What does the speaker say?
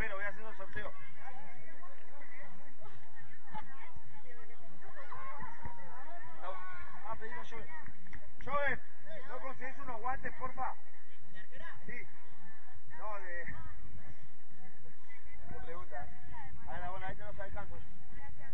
Espera, voy haciendo el sorteo. Ah, pedido Joven. Joven, ¿no conseguís unos guantes, porfa? Sí. No, de... Te preguntas. ¿eh? A ver, bueno, ahí te los alcanzo. Gracias.